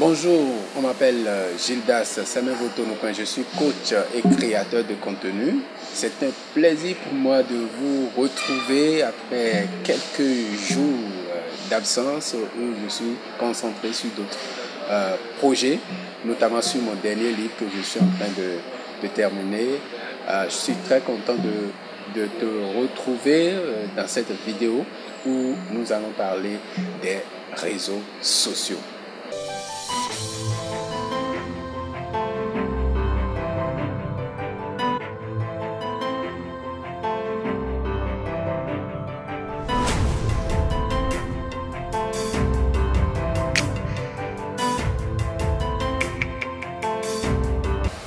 Bonjour, on m'appelle euh, Gildas Samevotonopin, je suis coach et créateur de contenu. C'est un plaisir pour moi de vous retrouver après quelques jours euh, d'absence où je suis concentré sur d'autres euh, projets, notamment sur mon dernier livre que je suis en train de, terminer. je suis très content de te retrouver dans cette vidéo où nous allons parler des réseaux sociaux.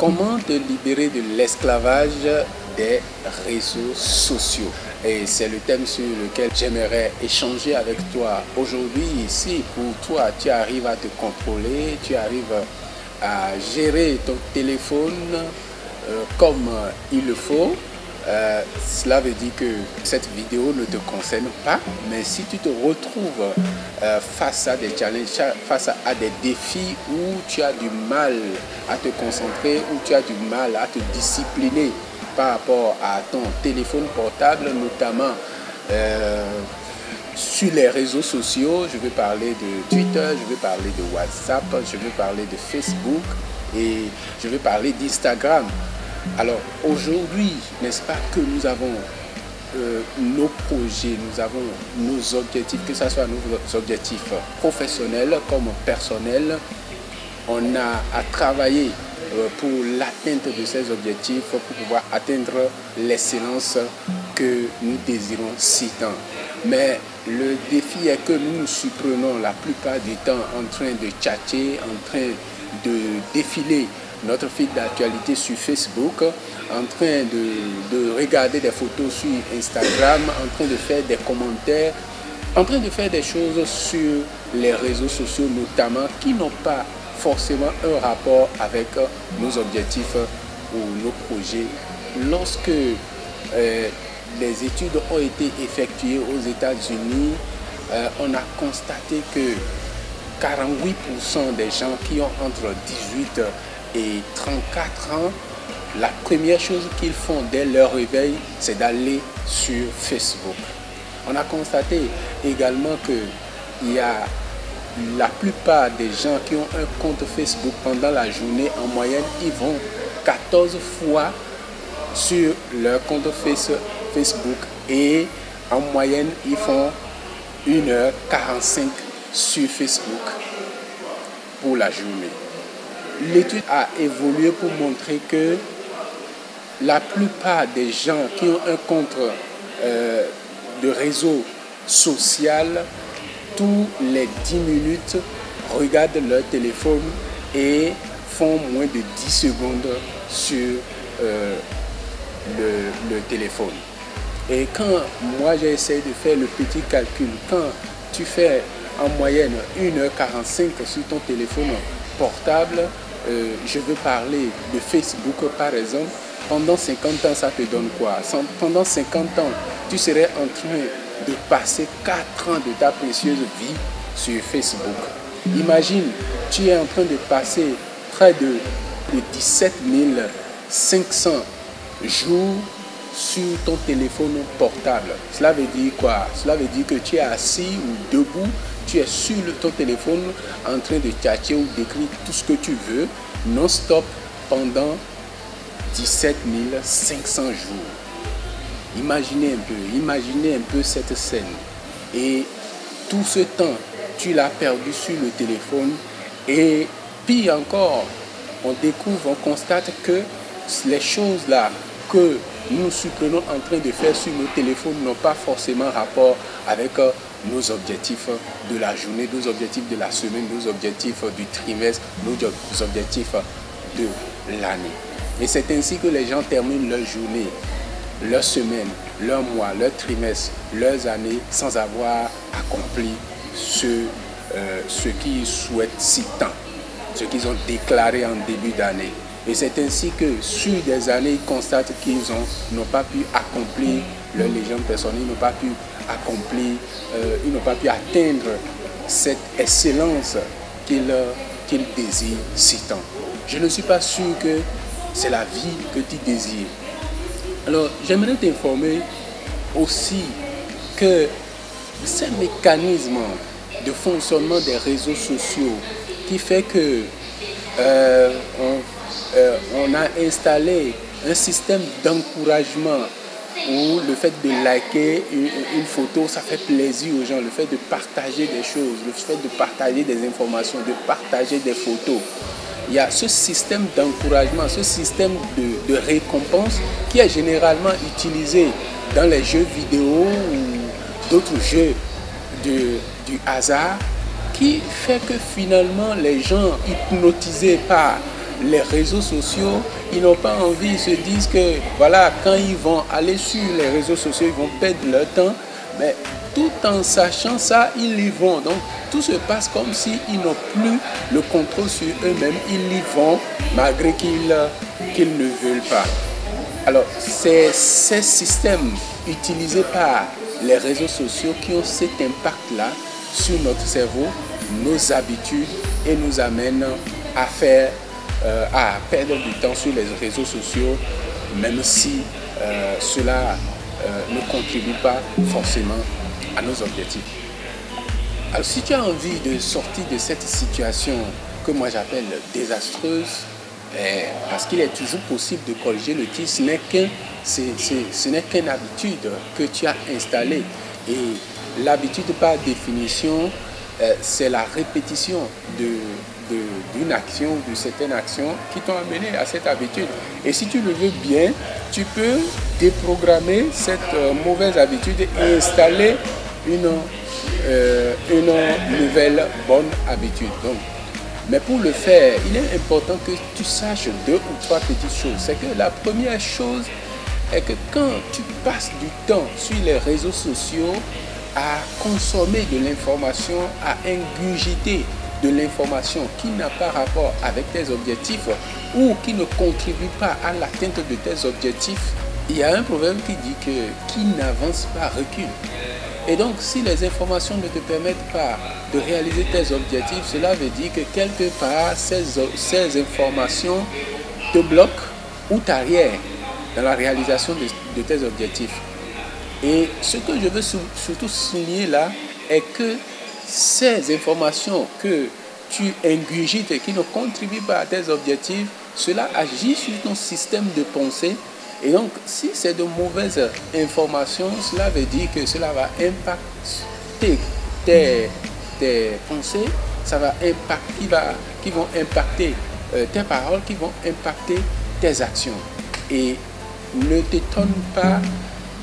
Comment te libérer de l'esclavage des réseaux sociaux? Et c'est le thème sur lequel j'aimerais échanger avec toi aujourd'hui. Ici, pour toi, tu arrives à te contrôler, tu arrives à gérer ton téléphone euh, comme il le faut. Euh, cela veut dire que cette vidéo ne te concerne pas, mais si tu te retrouves euh, face à des challenges, face à, des défis où tu as du mal à te concentrer, où tu as du mal à te discipliner par rapport à ton téléphone portable, notamment euh, sur les réseaux sociaux, je vais parler de Twitter, je vais parler de WhatsApp, je vais parler de Facebook et je vais parler d'Instagram. Alors aujourd'hui, n'est-ce pas que nous avons euh, nos projets, nous avons nos objectifs, que ce soit nos objectifs professionnels comme personnels. On a à travailler euh, pour l'atteinte de ces objectifs, pour pouvoir atteindre l'excellence que nous désirons si tant. Mais le défi est que nous nous surprenons la plupart du temps en train de chatter, en train de défiler notre fil d'actualité sur Facebook, en train de, regarder des photos sur Instagram, en train de faire des commentaires, en train de faire des choses sur les réseaux sociaux notamment qui n'ont pas forcément un rapport avec nos objectifs ou nos projets. Lorsque euh, les études ont été effectuées aux États-Unis, euh, on a constaté que 48% des gens qui ont entre 18 et 34 ans, la première chose qu'ils font dès leur réveil, c'est d'aller sur Facebook. On a constaté également que il y a la plupart des gens qui ont un compte Facebook pendant la journée, en moyenne, ils vont 14 fois sur leur compte Facebook et en moyenne, ils font 1h45 sur Facebook pour la journée l'étude a évolué pour montrer que la plupart des gens qui ont un compte euh, de réseau social, tous les 10 minutes, regardent leur téléphone et font moins de 10 secondes sur euh, le, téléphone. Et quand moi j'essaie de faire le petit calcul, quand tu fais en moyenne 1h45 sur ton téléphone portable, euh, je veux parler de Facebook par exemple, pendant 50 ans, ça te donne quoi? Pendant 50 ans, tu serais en train de passer 4 ans de ta précieuse vie sur Facebook. Imagine, tu es en train de passer près de, de 17 500 jours sur ton téléphone portable. Cela veut dire quoi? Cela veut dire que tu es assis ou debout tu es sur ton téléphone en train de tchatcher ou d'écrire tout ce que tu veux non-stop pendant 17 500 jours. Imaginez un peu, imaginez un peu cette scène. Et tout ce temps, tu l'as perdu sur le téléphone. Et pire encore, on découvre, on constate que les choses là que nous supprenons en train de faire sur nos téléphones n'ont pas forcément rapport avec euh, nos objectifs de la journée, nos objectifs de la semaine, nos objectifs du trimestre, nos objectifs de l'année. Et c'est ainsi que les gens terminent leur journée, leur semaine, leur mois, leur trimestre, leurs années sans avoir accompli ce, euh, ce qu'ils souhaitent si tant, ce qu'ils ont déclaré en début d'année. Et c'est ainsi que sur des années, ils constatent qu'ils n'ont pas pu accomplir leur légende personnelle, ils n'ont pas pu accomplir, euh, ils n'ont pas pu atteindre cette excellence qu'ils qu'il désire si tant. Je ne suis pas sûr que c'est la vie que tu désires. Alors, j'aimerais t'informer aussi que ces mécanismes de fonctionnement des réseaux sociaux qui fait que euh, euh, on, a installé un système d'encouragement où le fait de liker une, photo, ça fait plaisir aux gens. Le fait de partager des choses, le fait de partager des informations, de partager des photos. Il y a ce système d'encouragement, ce système de, récompense qui est généralement utilisé dans les jeux vidéo ou d'autres jeux de, du hasard qui fait que finalement les gens hypnotisés par les réseaux sociaux, ils n'ont pas envie, ils se disent que voilà, quand ils vont aller sur les réseaux sociaux, ils vont perdre leur temps, mais tout en sachant ça, ils y vont. Donc tout se passe comme s'ils n'ont plus le contrôle sur eux-mêmes, ils y vont malgré qu'ils qu'ils ne veulent pas. Alors c'est ces systèmes utilisés par les réseaux sociaux qui ont cet impact-là sur notre cerveau, nos habitudes et nous amènent à faire euh, à perdre du temps sur les réseaux sociaux, même si euh, cela euh, ne contribue pas forcément à nos objectifs. Alors si tu as envie de sortir de cette situation que moi j'appelle désastreuse, eh, parce qu'il est toujours possible de corriger le tir, ce n'est qu'une habitude que tu as installée. Et l'habitude par définition, c'est la répétition de, d'une action, de certaines actions qui t'ont amené à cette habitude. Et si tu le veux bien, tu peux déprogrammer cette euh, mauvaise habitude et installer une, euh, une nouvelle bonne habitude. Mais pour le faire, il est important que tu saches deux ou trois petites choses. C'est que la première chose est que quand tu passes du temps sur les réseaux sociaux à consommer de l'information, à ingurgiter de l'information qui n'a pas rapport avec tes objectifs ou qui ne contribue pas à l'atteinte de tes objectifs, il y a un problème qui dit que qui n'avance pas recule. Et donc, si les informations ne te permettent pas de réaliser tes objectifs, cela veut dire que quelque part, ces, ces informations te bloquent ou t'arrièrent dans la réalisation de, de, tes objectifs. Et ce que je veux surtout souligner là est que ces informations que tu ingurgites et qui ne contribuent pas à tes objectifs, cela agit sur ton système de pensée. Et donc, si c'est de mauvaises informations, cela veut dire que cela va impacter tes, pensées, ça va impacter, qui, va, qui vont impacter euh, tes paroles, qui vont impacter tes actions. Et ne t'étonne pas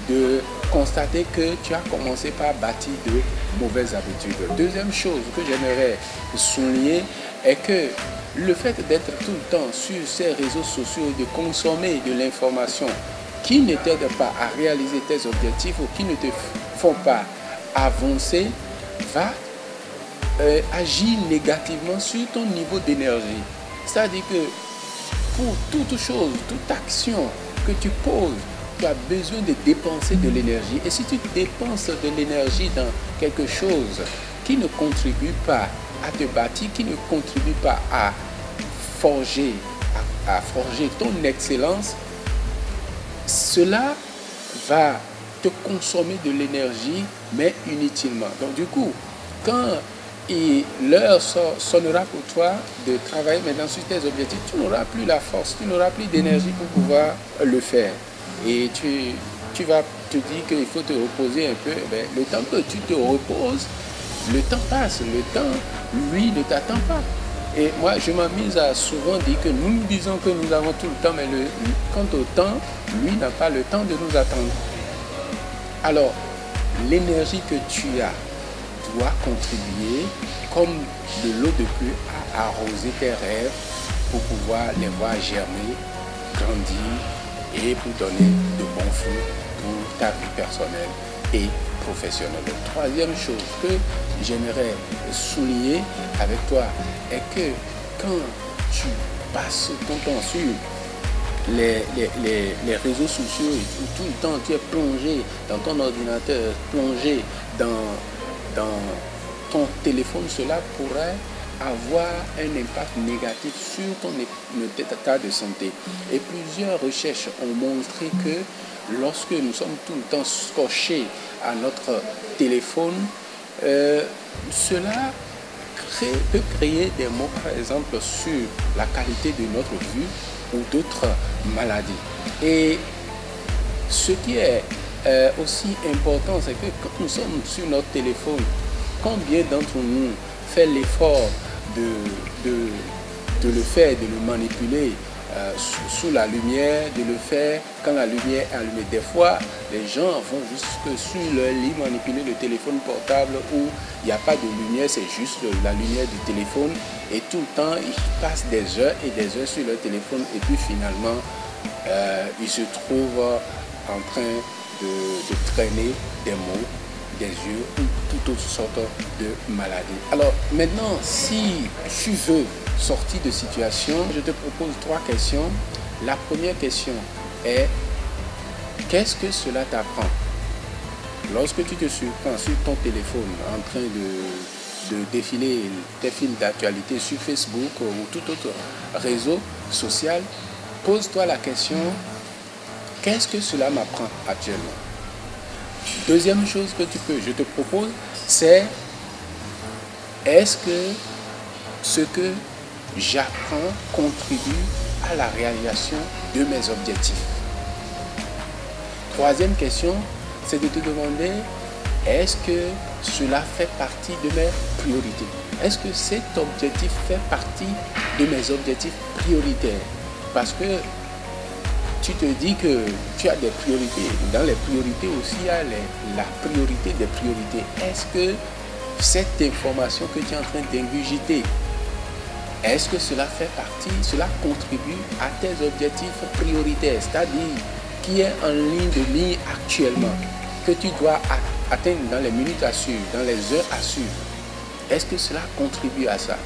de constater que tu as commencé par bâtir de mauvaises habitudes. Deuxième chose que j'aimerais souligner est que le fait d'être tout le temps sur ces réseaux sociaux, de consommer de l'information qui ne t'aide pas à réaliser tes objectifs ou qui ne te font pas avancer, va euh, agir négativement sur ton niveau d'énergie. C'est-à-dire que pour toute chose, toute action que tu poses, tu as besoin de dépenser de l'énergie. Et si tu dépenses de l'énergie dans quelque chose qui ne contribue pas à te bâtir, qui ne contribue pas à forger, à, forger ton excellence, cela va te consommer de l'énergie, mais inutilement. Donc du coup, quand l'heure sonnera pour toi de travailler maintenant sur tes objectifs, tu n'auras plus la force, tu n'auras plus d'énergie pour pouvoir le faire et tu, tu vas te dire qu'il faut te reposer un peu, eh le temps que tu te reposes, le temps passe, le temps, lui, ne t'attend pas. Et moi, je m'amuse à souvent dire que nous nous disons que nous avons tout le temps, mais le, quant au temps, lui n'a pas le temps de nous attendre. Alors, l'énergie que tu as doit contribuer comme de l'eau de pluie à arroser tes rêves pour pouvoir les voir germer, grandir et pour donner de bons fruits pour ta vie personnelle et professionnelle. troisième chose que j'aimerais souligner avec toi est que quand tu passes ton temps sur les, les, réseaux sociaux et tout, le temps tu es plongé dans ton ordinateur, plongé dans, dans ton téléphone, cela pourrait avoir un impact négatif sur ton état de santé. Et plusieurs recherches ont montré que lorsque nous sommes tout le temps scotchés à notre téléphone, euh, cela peut créer des mots, par exemple, sur la qualité de notre vue ou d'autres maladies. Et ce qui est euh, aussi important, c'est que quand nous sommes sur notre téléphone, combien d'entre nous fait l'effort de, de, le faire, de le manipuler euh, sous, la lumière, de le faire quand la lumière est allumée. Des fois, les gens vont jusque sur leur lit manipuler le téléphone portable où il n'y a pas de lumière, c'est juste la lumière du téléphone. Et tout le temps, ils passent des heures et des heures sur leur téléphone et puis finalement, euh, ils se trouvent en train de, traîner des maux, des yeux ou toute autre sorte de maladie. Alors maintenant, si tu veux sortir de situation, je te propose trois questions. La première question est qu'est-ce que cela t'apprend? Lorsque tu te surprends sur ton téléphone en train de, de défiler tes fils d'actualité sur Facebook ou tout autre réseau social, pose-toi la question Qu'est-ce que cela m'apprend actuellement? Deuxième chose que tu peux, je te propose, c'est est-ce que ce que j'apprends contribue à la réalisation de mes objectifs? Troisième question, c'est de te demander est-ce que cela fait partie de mes priorités? Est-ce que cet objectif fait partie de mes objectifs prioritaires? Parce que tu te dis que tu as des priorités. Dans les priorités aussi, il y a la priorité des priorités. Est-ce que cette information que tu es en train d'ingurgiter, est-ce que cela fait partie, cela contribue à tes objectifs prioritaires, c'est-à-dire qui est en ligne de mire actuellement, que tu dois atteindre dans les minutes à suivre, dans les heures à suivre? Est-ce que cela contribue à ça?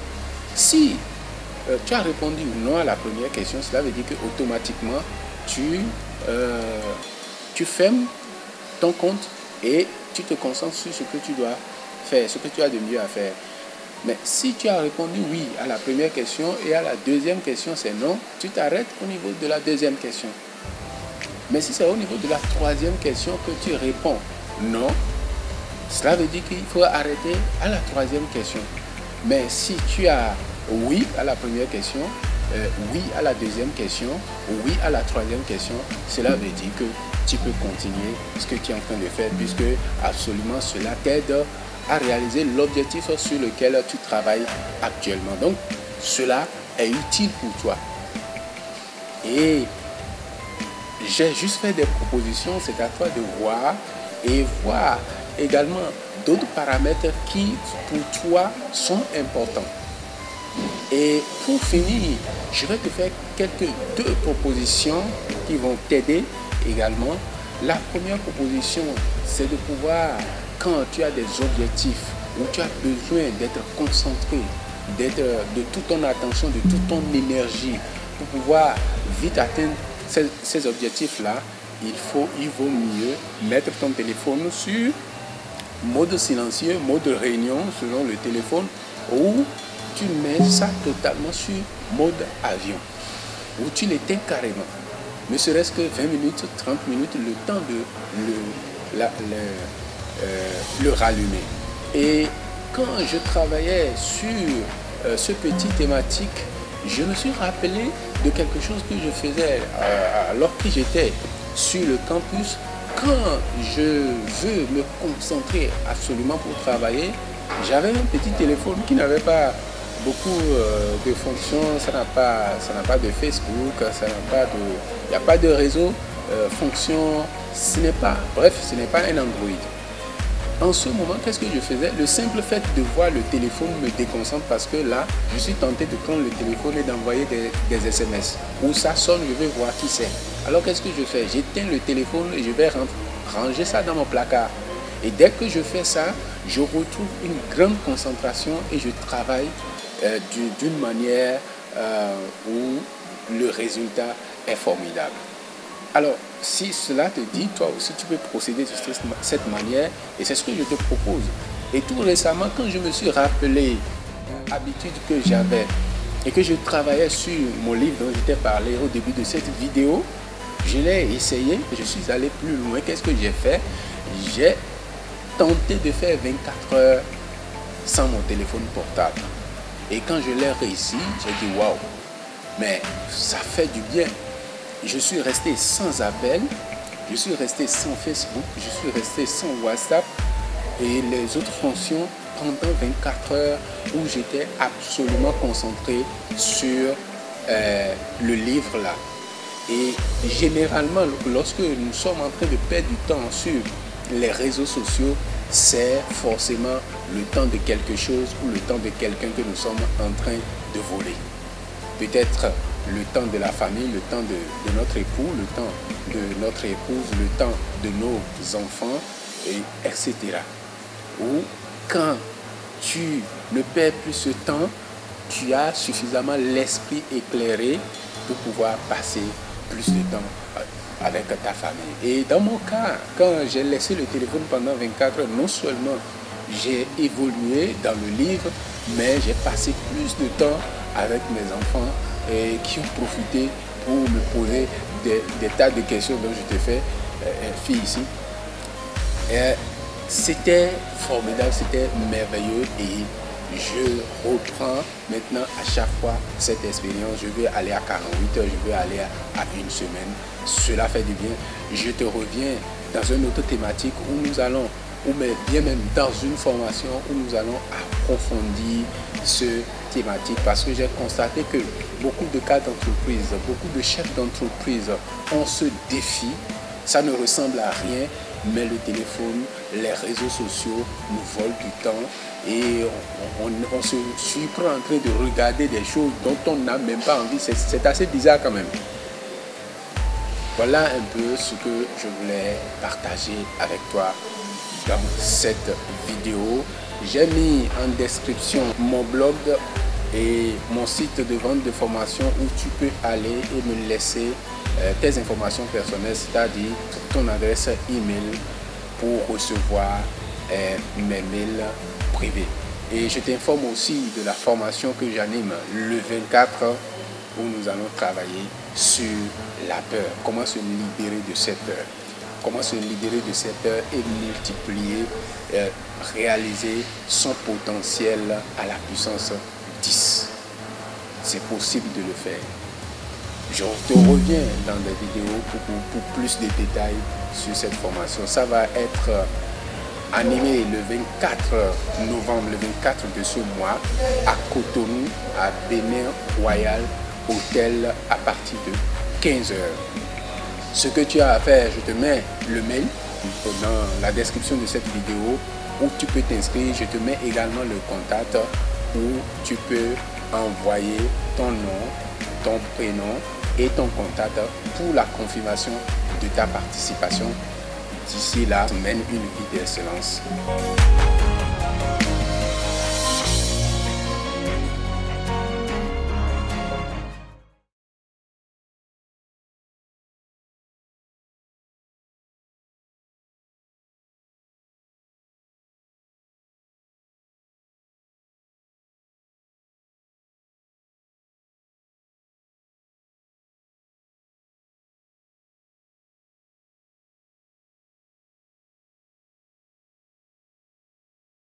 Si euh, tu as répondu non à la première question, cela veut dire que automatiquement tu, euh, tu fermes ton compte et tu te concentres sur ce que tu dois faire, ce que tu as de mieux à faire. Mais si tu as répondu oui à la première question et à la deuxième question c'est non, tu t'arrêtes au niveau de la deuxième question. Mais si c'est au niveau de la troisième question que tu réponds non, cela veut dire qu'il faut arrêter à la troisième question. Mais si tu as oui à la première question euh, oui à la deuxième question, oui à la troisième question, cela veut dire que tu peux continuer ce que tu es en train de faire puisque absolument cela t'aide à réaliser l'objectif sur lequel tu travailles actuellement. Donc cela est utile pour toi. Et j'ai juste fait des propositions, c'est à toi de voir et voir également d'autres paramètres qui pour toi sont importants. Et pour finir, je vais te faire quelques deux propositions qui vont t'aider également. La première proposition, c'est de pouvoir, quand tu as des objectifs, où tu as besoin d'être concentré, d'être de toute ton attention, de toute ton énergie, pour pouvoir vite atteindre ces, objectifs-là, il faut, il vaut mieux mettre ton téléphone sur mode silencieux, mode réunion selon le téléphone, ou tu mets ça totalement sur mode avion, où tu l'éteins carrément. Ne serait-ce que 20 minutes, 30 minutes, le temps de le, euh, le rallumer. Et quand je travaillais sur euh, ce petit thématique, je me suis rappelé de quelque chose que je faisais euh, alors que j'étais sur le campus. Quand je veux me concentrer absolument pour travailler, j'avais un petit téléphone qui n'avait pas beaucoup euh, de fonctions, ça n'a pas, pas de Facebook, ça n'a pas de, il n'y a pas de réseau, euh, fonction, ce n'est pas, bref, ce n'est pas un Android. En ce moment, qu'est-ce que je faisais? Le simple fait de voir le téléphone me déconcentre parce que là, je suis tenté de prendre le téléphone et d'envoyer des, des, SMS. Où ça sonne, je vais voir qui c'est. Alors qu'est-ce que je fais? J'éteins le téléphone et je vais ranger ça dans mon placard. Et dès que je fais ça, je retrouve une grande concentration et je travaille euh, d'une manière euh, où le résultat est formidable. Alors, si cela te dit, toi aussi, tu peux procéder de cette manière, et c'est ce que je te propose. Et tout récemment, quand je me suis rappelé habitude que j'avais et que je travaillais sur mon livre dont j'étais parlé au début de cette vidéo, je l'ai essayé, je suis allé plus loin. Qu'est-ce que j'ai fait? J'ai tenté de faire 24 heures sans mon téléphone portable. Et quand je l'ai réussi, j'ai dit waouh, mais ça fait du bien. Je suis resté sans appel, je suis resté sans Facebook, je suis resté sans WhatsApp et les autres fonctions pendant 24 heures où j'étais absolument concentré sur euh, le livre là. Et généralement, lorsque nous sommes en train de perdre du temps sur les réseaux sociaux, c'est forcément le temps de quelque chose ou le temps de quelqu'un que nous sommes en train de voler. Peut-être le temps de la famille, le temps de, notre époux, le temps de notre épouse, le temps de nos enfants, et etc. Ou quand tu ne perds plus ce temps, tu as suffisamment l'esprit éclairé pour pouvoir passer plus de temps avec ta famille. Et dans mon cas, quand j'ai laissé le téléphone pendant 24 heures, non seulement j'ai évolué dans le livre, mais j'ai passé plus de temps avec mes enfants et qui ont profité pour me poser des, tas de questions dont je t'ai fait euh, fille ici. C'était formidable, c'était merveilleux et je reprends maintenant à chaque fois cette expérience. Je vais aller à 48 heures, je vais aller à, une semaine. Cela fait du bien. Je te reviens dans une autre thématique où nous allons, ou bien même dans une formation où nous allons approfondir ce thématique parce que j'ai constaté que beaucoup de cas d'entreprise, beaucoup de chefs d'entreprise ont ce défi. Ça ne ressemble à rien, mais le téléphone, les réseaux sociaux nous volent du temps et on, se surprend en train de regarder des choses dont on n'a même pas envie. C'est assez bizarre quand même. Voilà un peu ce que je voulais partager avec toi dans cette vidéo. J'ai mis en description mon blog et mon site de vente de formation où tu peux aller et me laisser tes informations personnelles, c'est-à-dire ton adresse email pour recevoir euh, mes mails privés. Et je t'informe aussi de la formation que j'anime le 24 où nous allons travailler sur la peur. Comment se libérer de cette peur? Comment se libérer de cette peur et multiplier, euh, réaliser son potentiel à la puissance 10. C'est possible de le faire. Je te reviens dans des vidéos pour, plus de détails sur cette formation. Ça va être euh, animé le 24 novembre, le 24 de ce mois, à Cotonou, à Bénin Royal Hôtel, à partir de 15h. Ce que tu as à faire, je te mets le mail dans la description de cette vidéo où tu peux t'inscrire. Je te mets également le contact où tu peux envoyer ton nom, ton prénom et ton contact pour la confirmation de ta participation. D'ici là, mène une vie d'excellence.